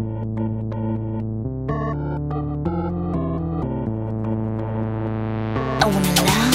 I wanna love.